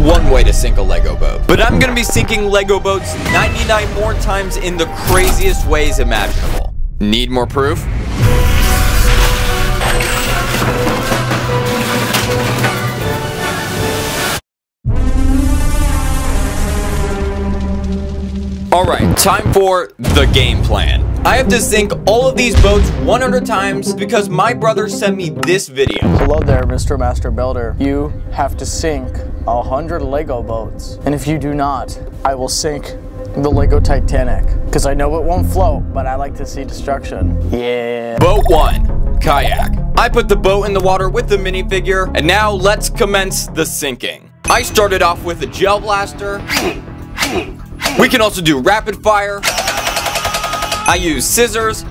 one way to sink a Lego boat, but I'm gonna be sinking Lego boats 99 more times in the craziest ways imaginable. Need more proof? Alright, time for the game plan. I have to sink all of these boats 100 times because my brother sent me this video. Hello there, Mr. Master Builder. You have to sink a hundred Lego boats. And if you do not, I will sink the Lego Titanic. Because I know it won't float, but I like to see destruction. Yeah. Boat 1, Kayak. I put the boat in the water with the minifigure, and now let's commence the sinking. I started off with a gel blaster. We can also do rapid fire. I use scissors.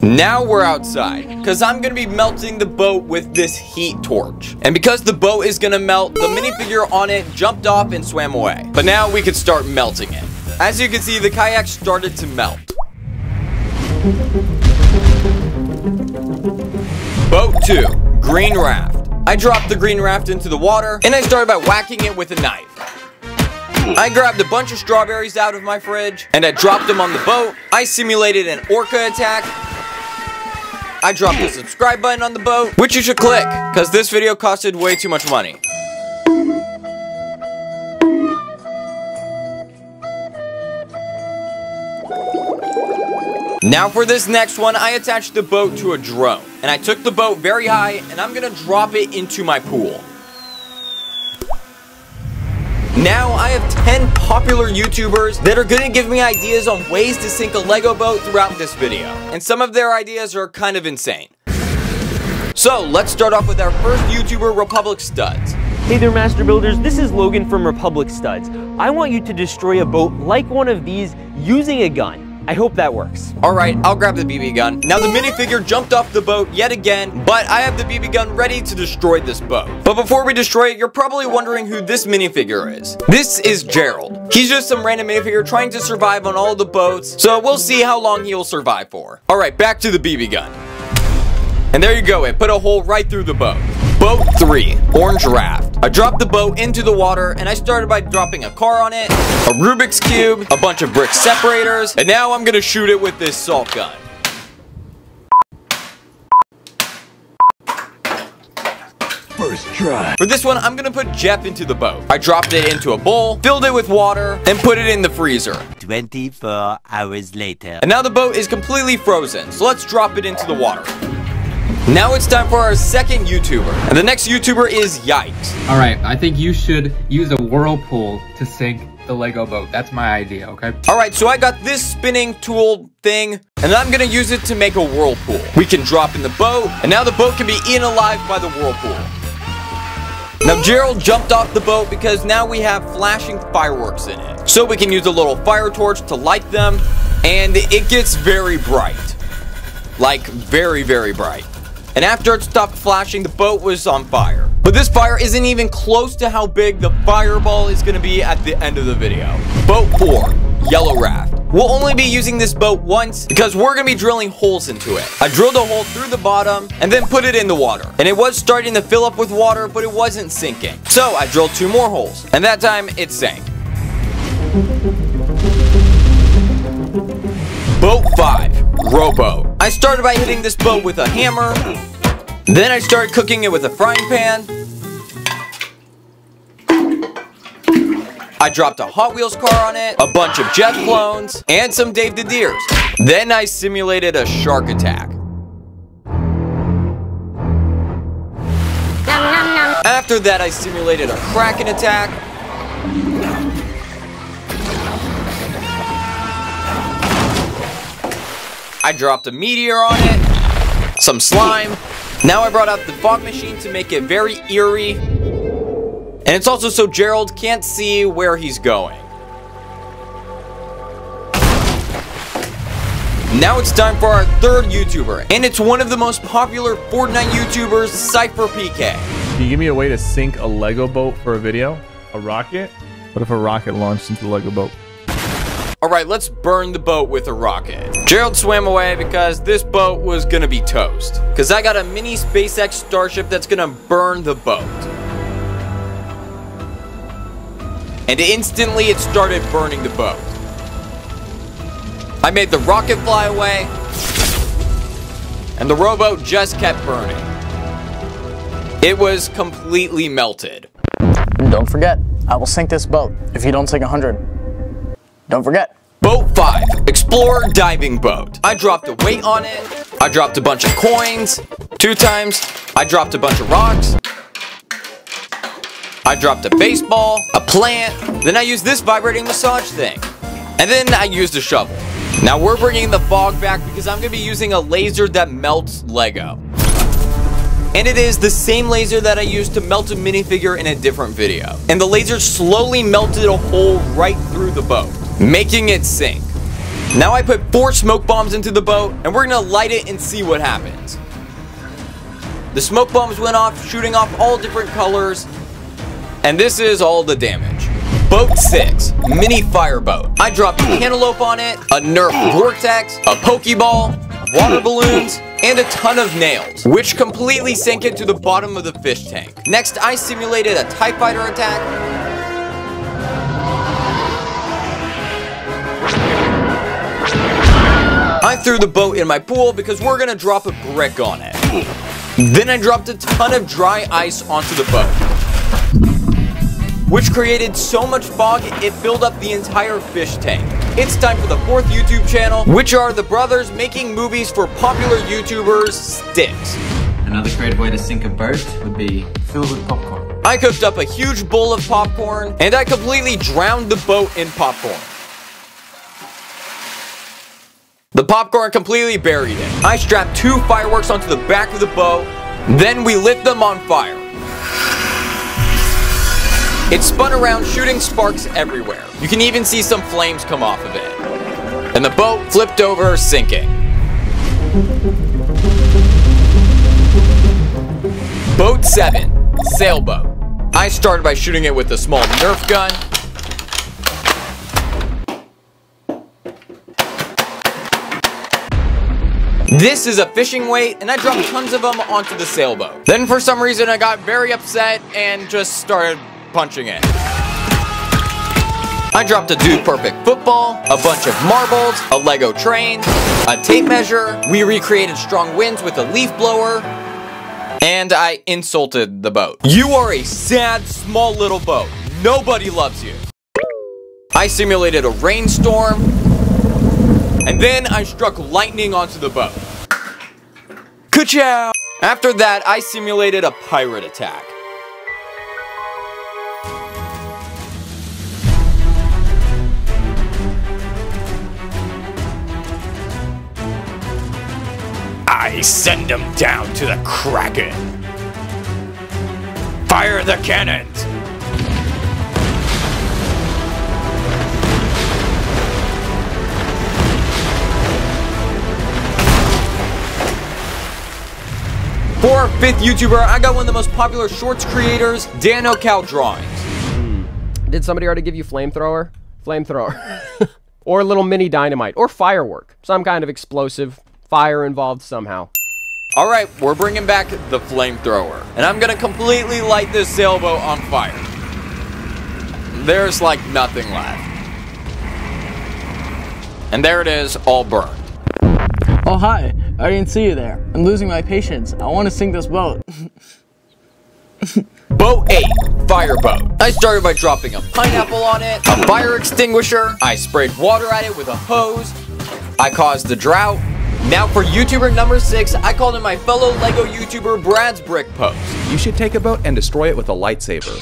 Now we're outside, because I'm going to be melting the boat with this heat torch. And because the boat is going to melt, the minifigure on it jumped off and swam away. But now we can start melting it. As you can see, the kayak started to melt. Boat 2, Green Raft. I dropped the green raft into the water, and I started by whacking it with a knife. I grabbed a bunch of strawberries out of my fridge, and I dropped them on the boat. I simulated an orca attack. I dropped the subscribe button on the boat, which you should click, because this video costed way too much money. Now for this next one, I attached the boat to a drone, and I took the boat very high, and I'm gonna drop it into my pool. Now I have 10 popular YouTubers that are gonna give me ideas on ways to sink a Lego boat throughout this video. And some of their ideas are kind of insane. So let's start off with our first YouTuber, Republic Studs. Hey there, Master Builders. This is Logan from Republic Studs. I want you to destroy a boat like one of these using a gun. I hope that works. Alright, I'll grab the BB gun. Now the minifigure jumped off the boat yet again, but I have the BB gun ready to destroy this boat. But before we destroy it, you're probably wondering who this minifigure is. This is Gerald. He's just some random minifigure trying to survive on all the boats, so we'll see how long he'll survive for. Alright, back to the BB gun. And there you go, it put a hole right through the boat. Boat 3, Orange Raft. I dropped the boat into the water and I started by dropping a car on it, a Rubik's Cube, a bunch of brick separators, and now I'm gonna shoot it with this salt gun. First try. For this one, I'm gonna put Jeff into the boat. I dropped it into a bowl, filled it with water, and put it in the freezer. 24 hours later. And now the boat is completely frozen, so let's drop it into the water. Now it's time for our second YouTuber. And the next YouTuber is Yikes. All right, I think you should use a whirlpool to sink the Lego boat. That's my idea, okay? Alright, so I got this spinning tool thing, and I'm gonna use it to make a whirlpool. We can drop in the boat, and now the boat can be eaten alive by the whirlpool. Now Gerald jumped off the boat because now we have flashing fireworks in it. So we can use a little fire torch to light them, and it gets very bright. Like, very, very bright. And after it stopped flashing, the boat was on fire. But this fire isn't even close to how big the fireball is gonna be at the end of the video. Boat 4, Yellow Raft. We'll only be using this boat once because we're gonna be drilling holes into it. I drilled a hole through the bottom and then put it in the water. And it was starting to fill up with water, but it wasn't sinking. So I drilled two more holes, and that time it sank. Boat 5, Rowboat. I started by hitting this boat with a hammer. Then I started cooking it with a frying pan. I dropped a Hot Wheels car on it, a bunch of jet clones, and some Dave the Deers. Then I simulated a shark attack. After that, I simulated a Kraken attack. I dropped a meteor on it, some slime. Now I brought out the fog machine to make it very eerie. And it's also so Gerald can't see where he's going. Now it's time for our third YouTuber, and it's one of the most popular Fortnite YouTubers, SypherPK. Can you give me a way to sink a Lego boat for a video? A rocket? What if a rocket launched into the Lego boat? Alright, let's burn the boat with a rocket. Gerald swam away because this boat was gonna be toast. Because I got a mini SpaceX Starship that's gonna burn the boat. and instantly it started burning the boat. I made the rocket fly away, and the rowboat just kept burning. It was completely melted. And don't forget, I will sink this boat if you don't sink 100. Don't forget. Boat 5, Explorer Diving Boat. I dropped a weight on it, I dropped a bunch of coins, two times, I dropped a bunch of rocks, I dropped a baseball, a plant, then I used this vibrating massage thing, and then I used a shovel. Now we're bringing the fog back because I'm going to be using a laser that melts Lego. And it is the same laser that I used to melt a minifigure in a different video. And the laser slowly melted a hole right through the boat, making it sink. Now I put four smoke bombs into the boat, and we're gonna light it and see what happens. The smoke bombs went off, shooting off all different colors, and this is all the damage. Boat 6, Mini Fireboat. I dropped a cantaloupe on it, a Nerf Vortex, a Pokeball, water balloons, and a ton of nails, which completely sank into the bottom of the fish tank. Next, I simulated a TIE Fighter attack, I threw the boat in my pool because we're gonna drop a brick on it. Then I dropped a ton of dry ice onto the boat, which created so much fog it filled up the entire fish tank. It's time for the fourth YouTube channel, which are the brothers making movies for popular YouTubers, Sticks. Another creative way to sink a boat would be filled with popcorn. I cooked up a huge bowl of popcorn, and I completely drowned the boat in popcorn. The popcorn completely buried it. I strapped two fireworks onto the back of the boat, then we lit them on fire. It spun around shooting sparks everywhere. You can even see some flames come off of it. And the boat flipped over, sinking. Boat 7, Sailboat. I started by shooting it with a small Nerf gun. This is a fishing weight, and I dropped tons of them onto the sailboat. Then for some reason I got very upset and just started punching it. I dropped a Dude Perfect football, a bunch of marbles, a Lego train, a tape measure, we recreated strong winds with a leaf blower, and I insulted the boat. You are a sad, small little boat. Nobody loves you. I simulated a rainstorm, and then I struck lightning onto the boat. Ka-chow! After that, I simulated a pirate attack. I send them down to the Kraken. Fire the cannons! Our fifth YouTuber, I got one of the most popular shorts creators, Dan O'Cal Drawings. Hmm. Did somebody already give you flamethrower? Flamethrower. or a little mini dynamite. Or firework. Some kind of explosive. Fire involved somehow. All right, we're bringing back the flamethrower. And I'm gonna completely light this sailboat on fire. There's like nothing left. And there it is, all burned. Oh, hi. I didn't see you there. I'm losing my patience. I want to sink this boat. Boat 8, Fireboat. I started by dropping a pineapple on it, a fire extinguisher, I sprayed water at it with a hose, I caused the drought. Now for YouTuber number 6, I called in my fellow LEGO YouTuber Brad's Brick Post. You should take a boat and destroy it with a lightsaber.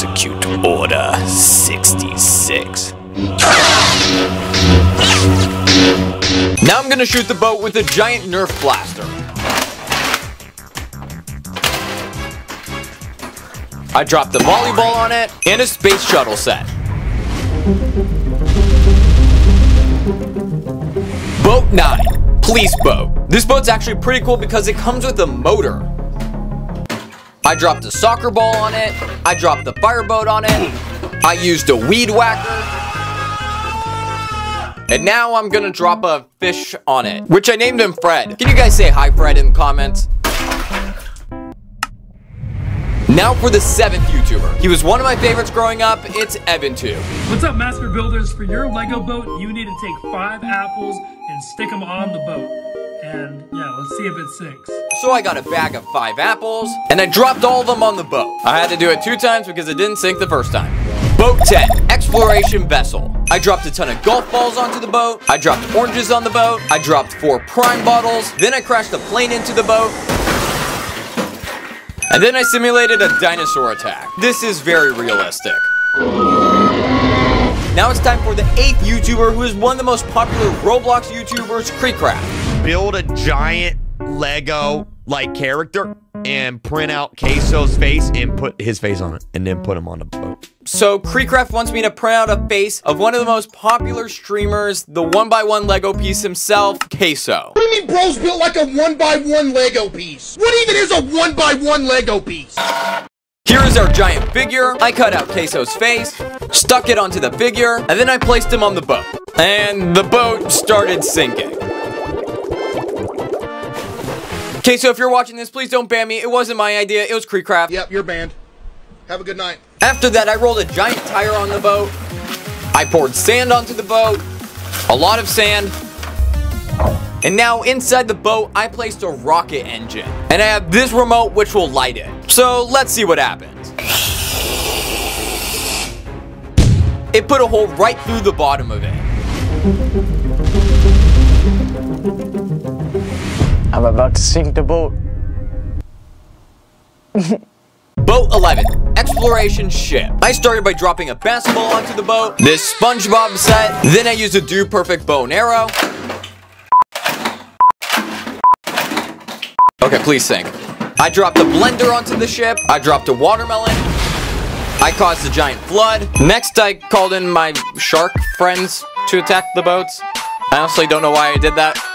Execute Order 66. Now I'm gonna shoot the boat with a giant Nerf blaster. I dropped the volleyball on it and a space shuttle set. Boat 9, Police Boat. This boat's actually pretty cool because it comes with a motor. I dropped a soccer ball on it, I dropped the fireboat on it, I used a weed whacker, And now I'm gonna drop a fish on it, which I named him Fred. Can you guys say hi, Fred, in the comments? Now for the seventh YouTuber. He was one of my favorites growing up. It's EvanTube. What's up, Master Builders? For your Lego boat, you need to take five apples and stick them on the boat. And yeah, let's see if it sinks. So I got a bag of five apples, and I dropped all of them on the boat. I had to do it two times because it didn't sink the first time. Boat 10, Exploration Vessel. I dropped a ton of golf balls onto the boat. I dropped oranges on the boat. I dropped four prime bottles. Then I crashed a plane into the boat. And then I simulated a dinosaur attack. This is very realistic. Now it's time for the eighth YouTuber who is one of the most popular Roblox YouTubers, KreekCraft. Build a giant Lego like character and print out Queso's face and put his face on it and then put him on the boat. So KreekCraft wants me to print out a face of one of the most popular streamers, the one by one Lego piece himself, Queso. What do you mean bros built like a one by one Lego piece? What even is a one by one Lego piece? Here is our giant figure. I cut out Queso's face, stuck it onto the figure, and then I placed him on the boat. And the boat started sinking. Okay, so if you're watching this, please don't ban me. It wasn't my idea. It was KreekCraft. Yep, you're banned. Have a good night. After that, I rolled a giant tire on the boat. I poured sand onto the boat. A lot of sand. And now inside the boat, I placed a rocket engine. And I have this remote which will light it. So let's see what happens. It put a hole right through the bottom of it. I'm about to sink the boat. Boat 11, Exploration Ship. I started by dropping a basketball onto the boat, this SpongeBob set, then I used a Dude Perfect bow and arrow. Okay, please sink. I dropped a blender onto the ship, I dropped a watermelon, I caused a giant flood. Next, I called in my shark friends to attack the boats. I honestly don't know why I did that.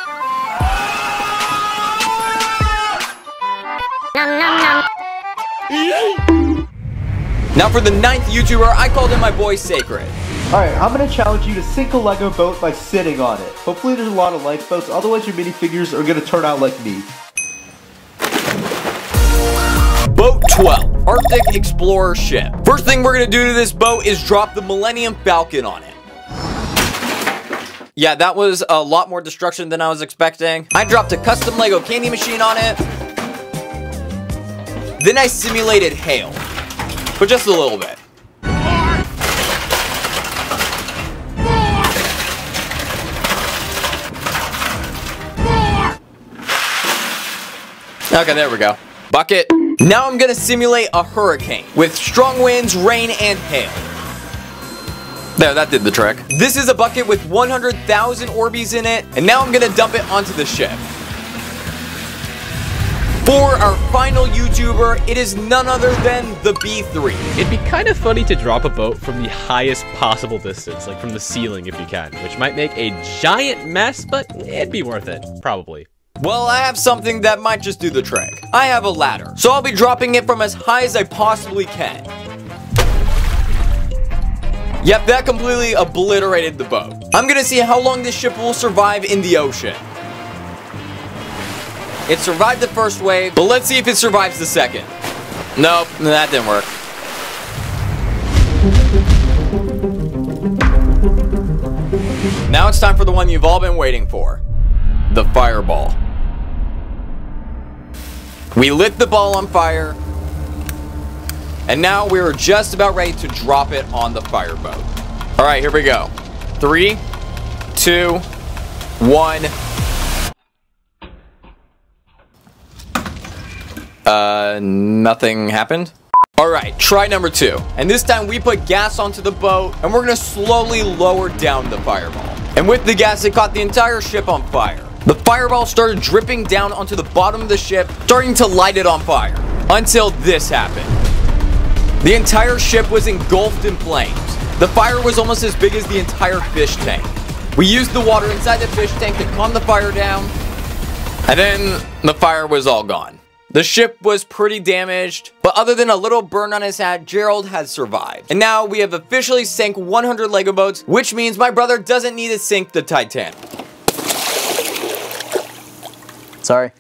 Now for the ninth YouTuber, I called in my boy Sacred. Alright, I'm gonna challenge you to sink a Lego boat by sitting on it. Hopefully there's a lot of lifeboats, otherwise your minifigures are gonna turn out like me. Boat 12, Arctic Explorer Ship. First thing we're gonna do to this boat is drop the Millennium Falcon on it. Yeah, that was a lot more destruction than I was expecting. I dropped a custom Lego candy machine on it. Then I simulated hail, for just a little bit. Okay, there we go. Bucket. Now I'm gonna simulate a hurricane with strong winds, rain, and hail. There, that did the trick. This is a bucket with 100,000 Orbeez in it, and now I'm gonna dump it onto the ship. For our final YouTuber, it is none other than the B3. It'd be kind of funny to drop a boat from the highest possible distance, like from the ceiling if you can, which might make a giant mess, but it'd be worth it, probably. Well, I have something that might just do the trick. I have a ladder, so I'll be dropping it from as high as I possibly can. Yep, that completely obliterated the boat. I'm gonna see how long this ship will survive in the ocean. It survived the first wave, but let's see if it survives the second. Nope, that didn't work. Now it's time for the one you've all been waiting for. The fireball. We lit the ball on fire, and now we're just about ready to drop it on the fireboat. All right, here we go. Three, two, one. Uh, nothing happened. All right, try number two. And this time we put gas onto the boat and we're gonna slowly lower down the fireball. And with the gas, it caught the entire ship on fire. The fireball started dripping down onto the bottom of the ship, starting to light it on fire. Until this happened. The entire ship was engulfed in flames. The fire was almost as big as the entire fish tank. We used the water inside the fish tank to calm the fire down, and then the fire was all gone. The ship was pretty damaged, but other than a little burn on his hat, Gerald has survived. And now we have officially sank 100 Lego boats, which means my brother doesn't need to sink the Titanic. Sorry.